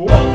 Whoa.